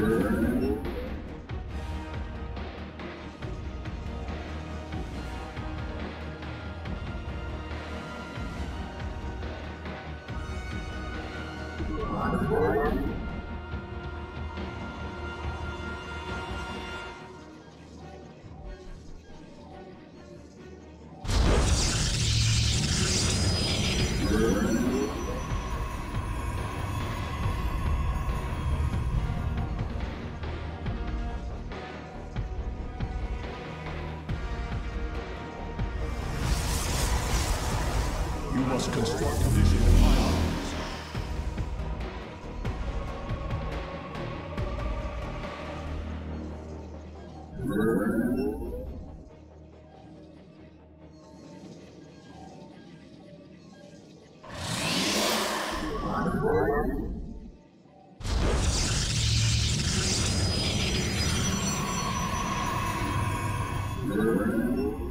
You additional pylons.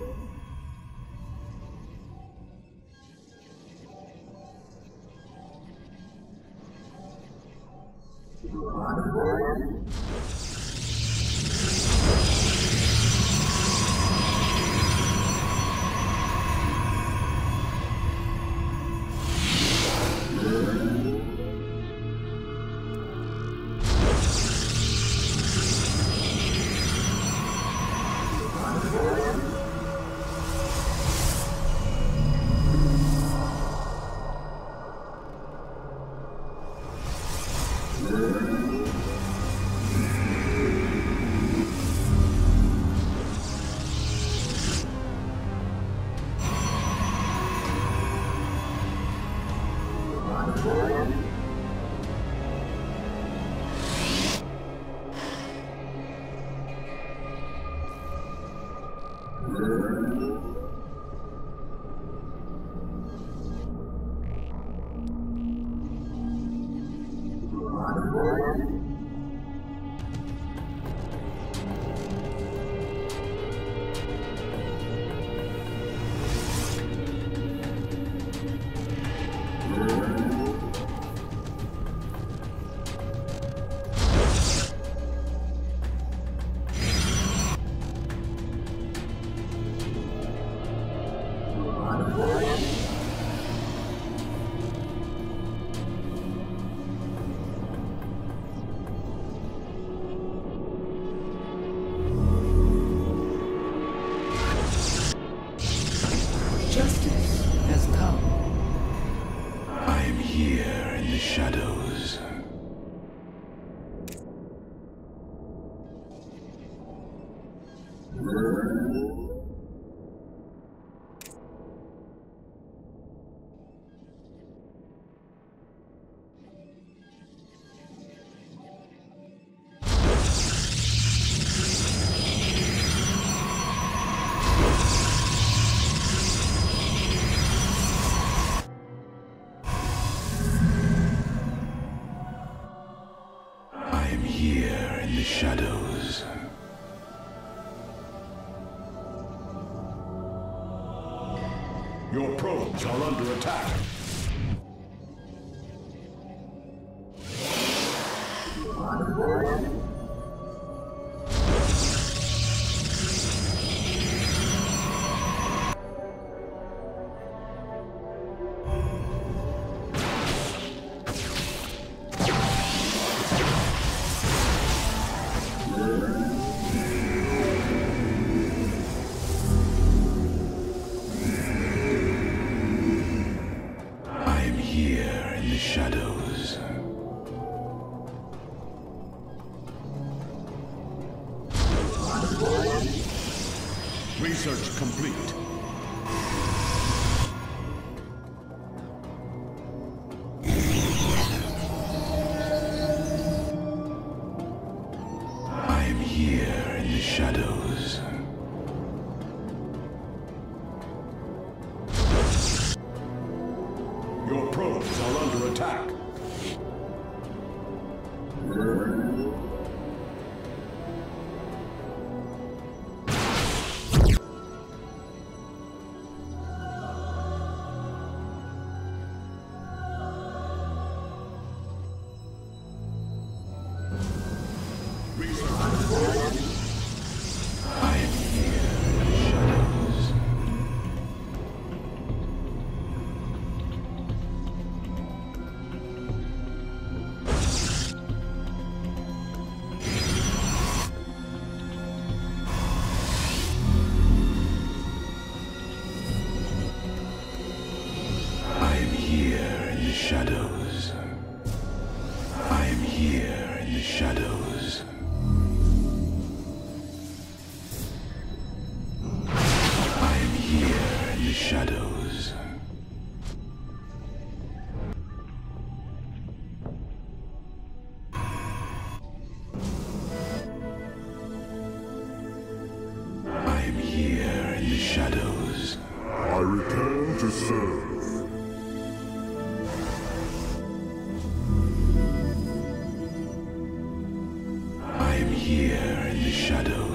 I am here in the shadows. Here in the shadows. Your probes are under attack. Shadows. Research complete. shadows. I am here in the shadows. here in the shadows.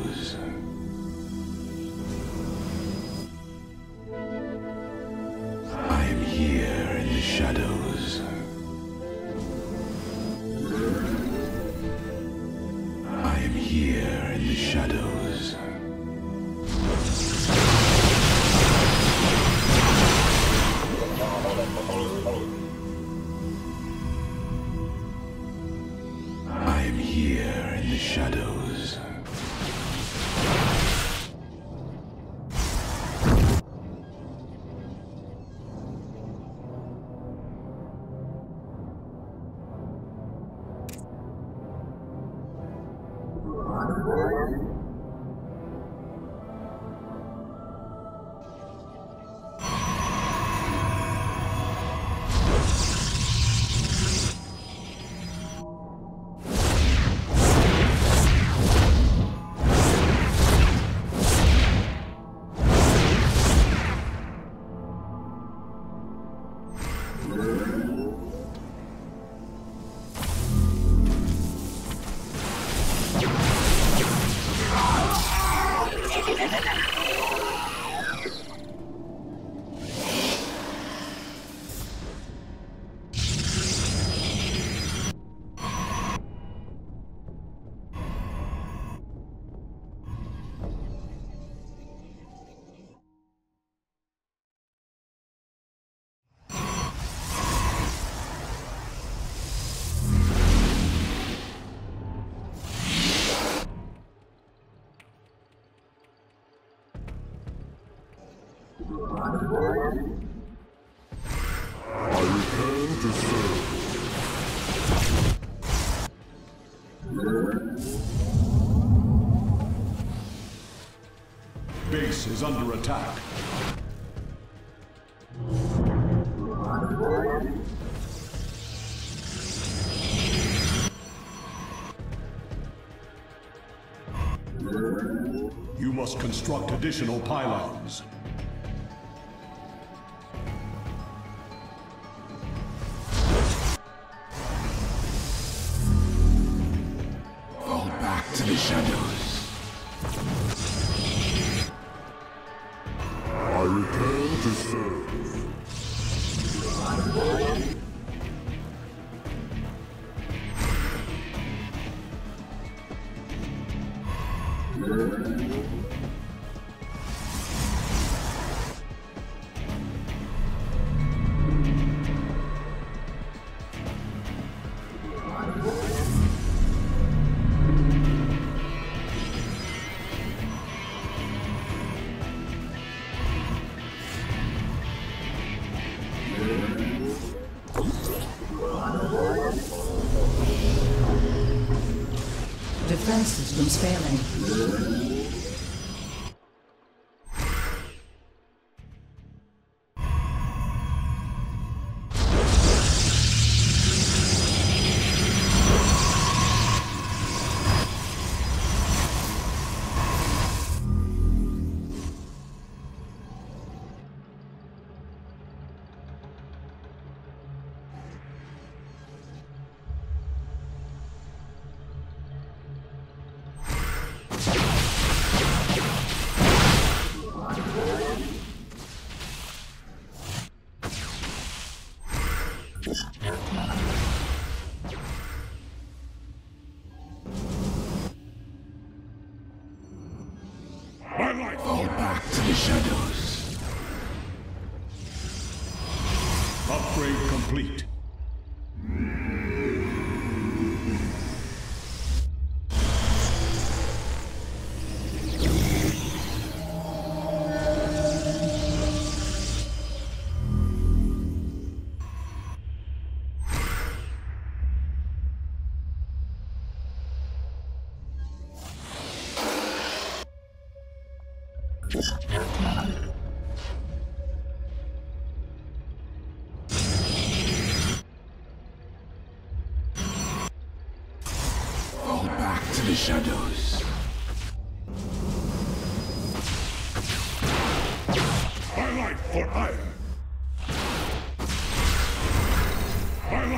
Base is under attack. You must construct additional pylons. the shadows. defense systems failing.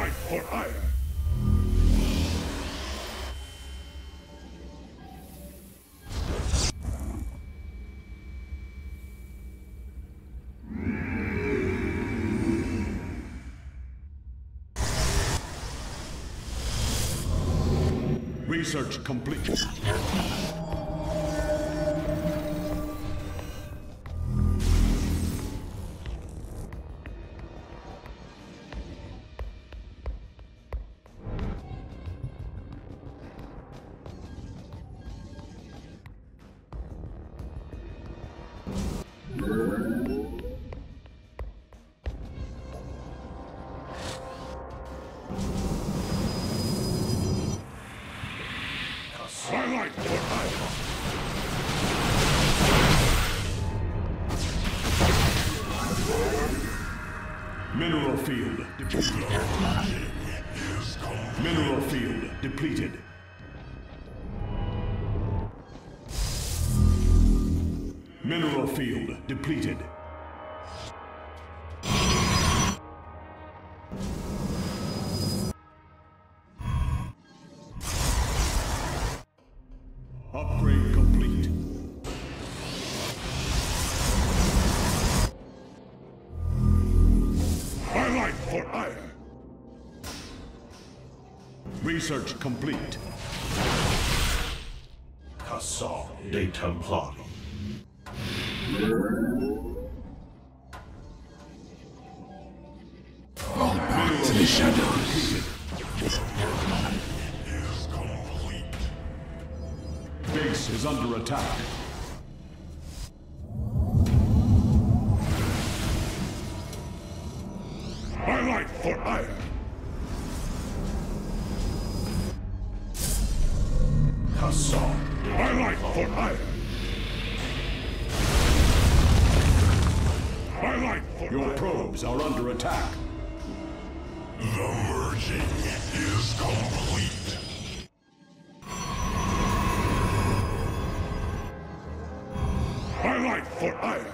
My for Aiur. Research complete. Depleted. Upgrade complete. My life for Aiur. Research complete. Cassal de Templari. Fall back to the shadows. Base is under attack. My life for life for Aiur. Your Aiur. probes are under attack. The merging is complete. My life for Aiur.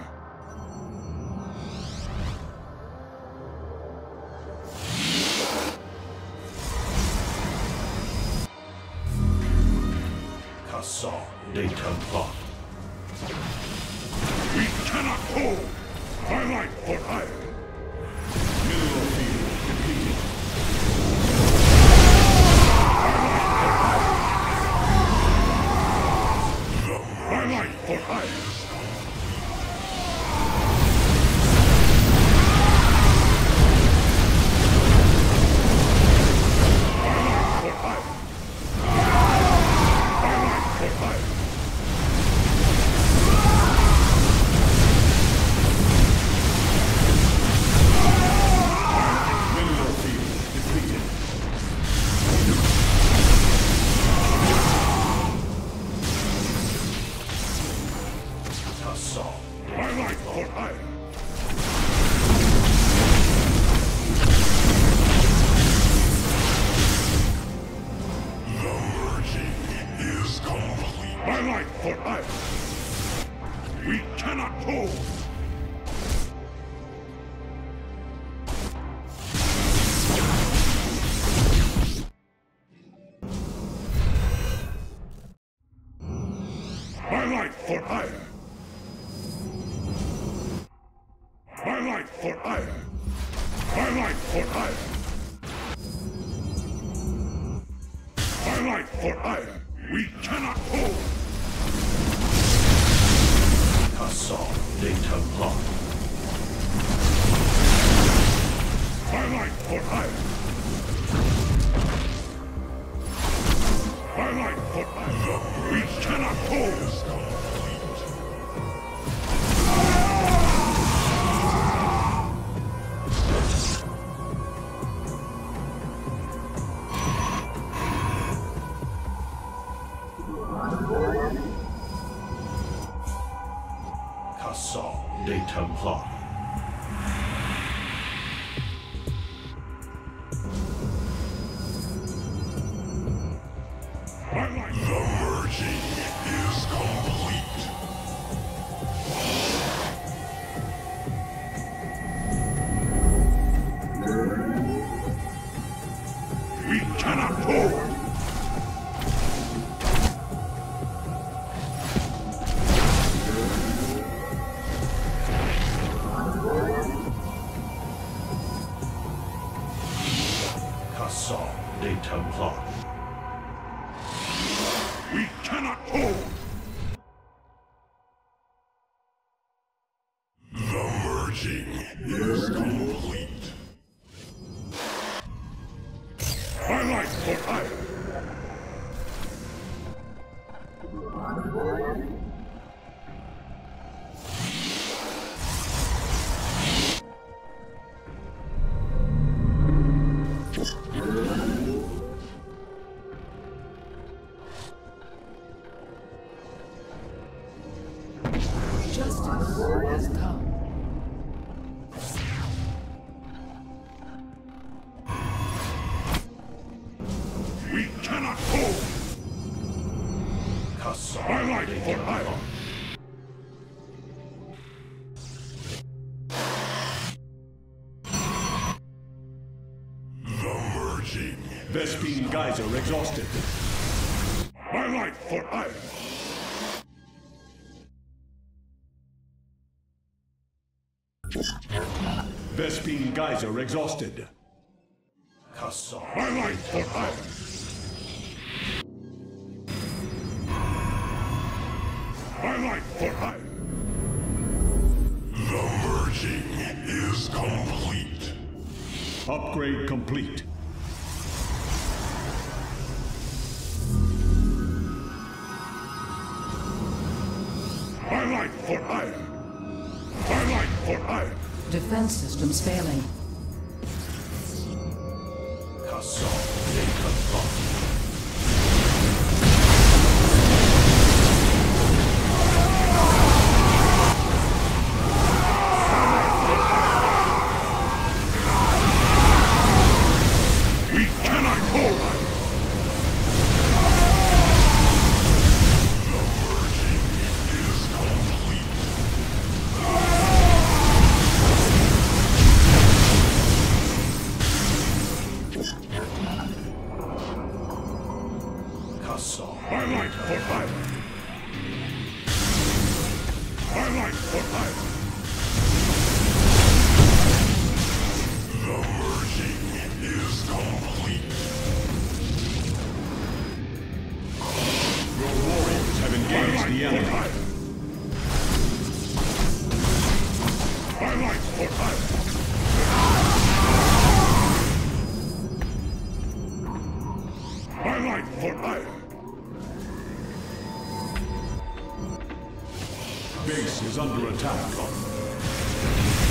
Cassal de Templari. We cannot hold. My life. for We cannot hold. Vespene Geyser exhausted. My life for Aiur! Vespene Geyser exhausted. Kassaw. My life for Aiur! My life for Aiur! The merging is complete. Upgrade complete. For Aiur! For Aiur! Defense systems failing. Life for! Base is under attack.